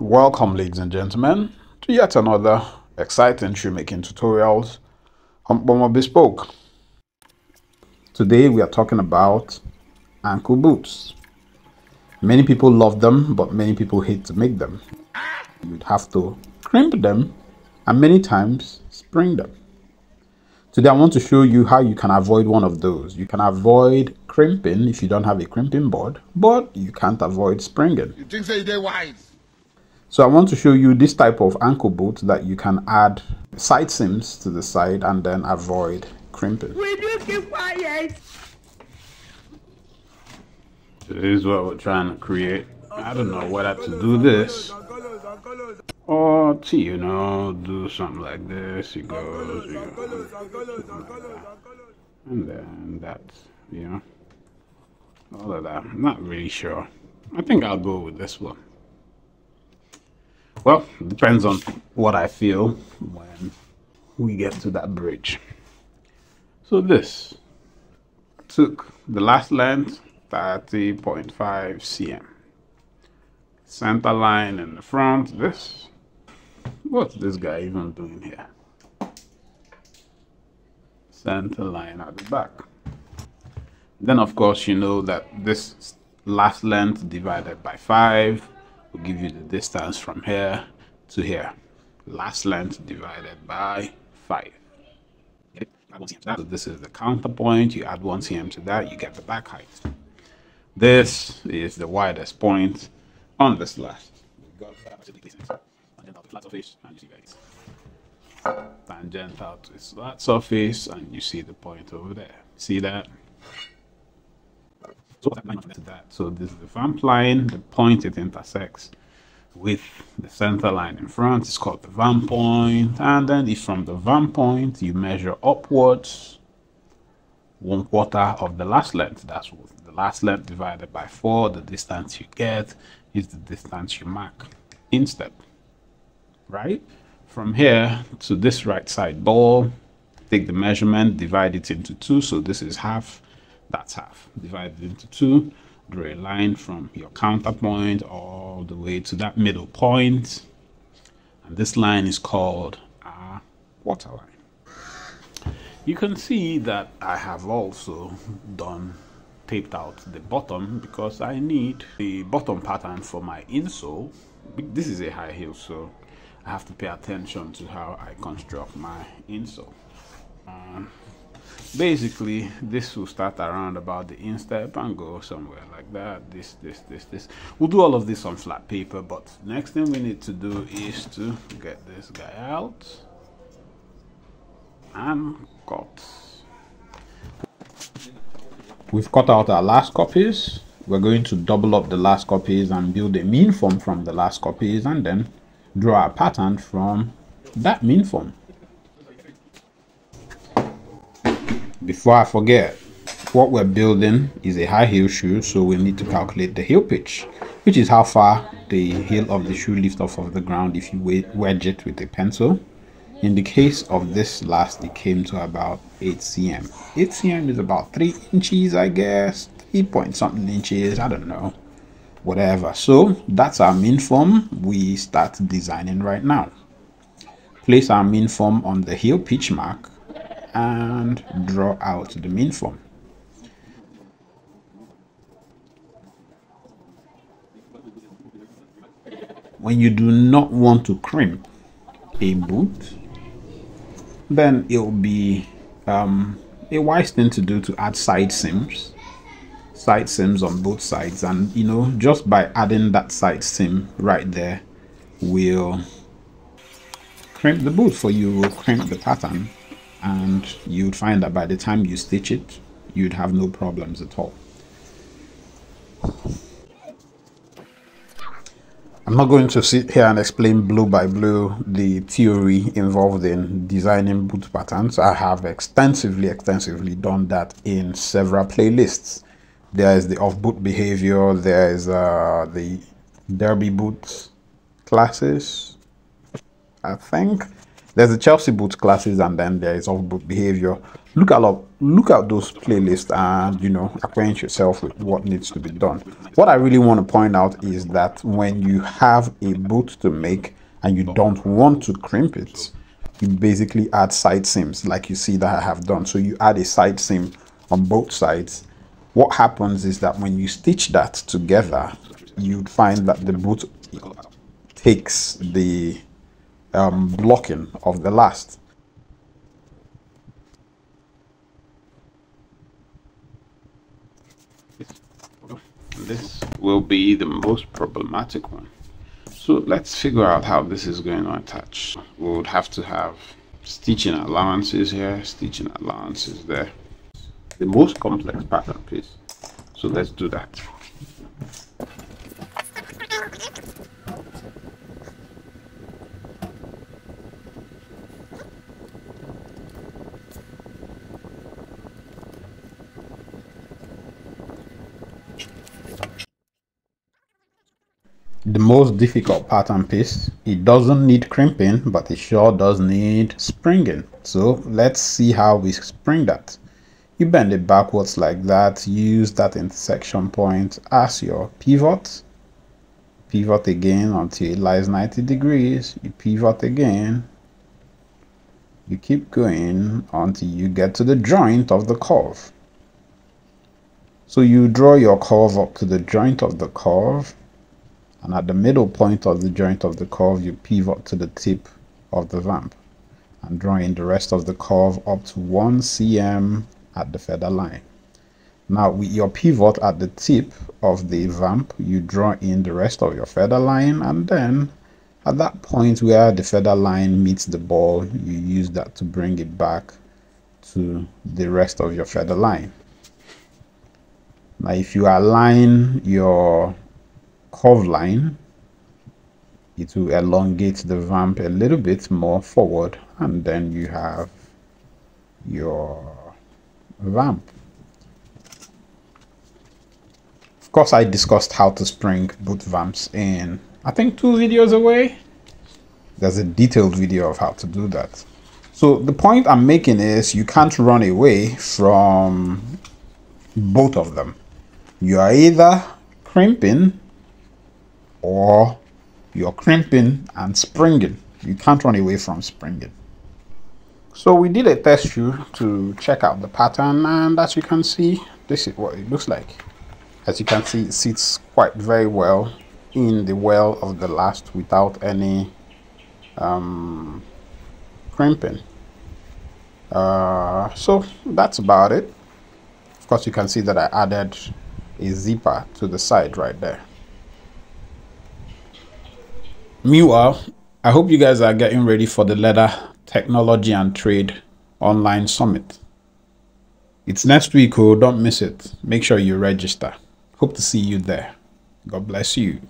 Welcome ladies and gentlemen to yet another exciting shoemaking tutorials on Kpomo Bespoke. Today we are talking about ankle boots. Many people love them but many people hate to make them. You'd have to crimp them and many times spring them. Today I want to show you how you can avoid one of those. You can avoid crimping if you don't have a crimping board, but you can't avoid springing. You think say they wise? So I want to show you this type of ankle boot that you can add side seams to the side and then avoid crimping. Will you keep quiet? This is what we're trying to create. I don't know whether to do this or to, you know, do something like this. It goes, you know, and then that's, you know, all of that. I'm not really sure. I think I'll go with this one. Well, depends on what I feel when we get to that bridge. So this took the last length 30.5 cm. Center line in the front, this. What's this guy even doing here? Center line at the back. Then of course you know that this last length divided by 5 will give you the distance from here to here. Last length divided by 5. So this is the counterpoint. You add 1 cm to that, you get the back height. This is the widest point on the Tangent out to its flat surface, and you see the point over there. See that? So that. So this is the vamp line, the point it intersects with the center line in front is called the vamp point and then if from the vamp point you measure upwards one quarter of the last length that's what the last length divided by four the distance you get is the distance you mark in step right from here to this right side ball take the measurement divide it into two so this is half that's half. Divided into two draw a line from your counterpoint all the way to that middle point. And this line is called a waterline you can see that I have also done taped out the bottom because I need the bottom pattern for my insole. This is a high heel so I have to pay attention to how I construct my insole. Um, basically this will start around about the instep and go somewhere like that. This this this this. We'll do all of this on flat paper but next thing we need to do is to get this guy out and cut. We've cut out our last copies. We're going to double up the last copies and build a mean form from the last copies and then draw a pattern from that mean form before I forget, what we're building is a high heel shoe, so we need to calculate the heel pitch, which is how far the heel of the shoe lifts off of the ground if you wedge it with a pencil. In the case of this last, it came to about 8 cm. 8 cm is about 3 inches, I guess. 3 point something inches, I don't know. Whatever. So that's our mean form. We start designing right now. Place our mean form on the heel pitch mark and draw out the mean form. When you do not want to crimp a boot, then it will be um, a wise thing to do to add side seams side seams on both sides and you know just by adding that side seam right there will crimp the boot for you will crimp the pattern and you'd find that by the time you stitch it you'd have no problems at all I'm not going to sit here and explain blue by blue the theory involved in designing boot patterns. I have extensively, extensively done that in several playlists. There is the off-boot behavior, there is uh, the derby boots classes, I think there's the Chelsea boot classes and then there is off boot behavior. Look at look at those playlists and you know acquaint yourself with what needs to be done. What I really want to point out is that when you have a boot to make and you don't want to crimp it, you basically add side seams like you see that I have done. So you add a side seam on both sides. What happens is that when you stitch that together, you'd find that the boot takes the um, blocking of the last. This will be the most problematic one. So let's figure out how this is going to attach. We would have to have stitching allowances here, stitching allowances there. The most complex pattern piece. So let's do that. The most difficult pattern piece it doesn't need crimping but it sure does need springing. So let's see how we spring that. You bend it backwards like that. Use that intersection point as your pivot. Pivot again until it lies 90 degrees. You pivot again. You keep going until you get to the joint of the curve. So you draw your curve up to the joint of the curve and at the middle point of the joint of the curve you pivot to the tip of the vamp and draw in the rest of the curve up to 1 cm at the feather line. Now with your pivot at the tip of the vamp you draw in the rest of your feather line and then at that point where the feather line meets the ball you use that to bring it back to the rest of your feather line. Now if you align your curve line it will elongate the vamp a little bit more forward and then you have your vamp of course i discussed how to spring boot vamps in i think two videos away. There's a detailed video of how to do that. So the point i'm making is you can't run away from both of them. You are either crimping or you're crimping and springing. You can't run away from springing. So we did a test shoe to check out the pattern and as you can see, this is what it looks like. As you can see, it sits quite very well in the well of the last without any um, crimping. Uh, so that's about it. Of course, you can see that I added a zipper to the side right there. Meanwhile, I hope you guys are getting ready for the Leather Technology and Trade Online Summit. It's next week, oh, don't miss it. Make sure you register. Hope to see you there. God bless you.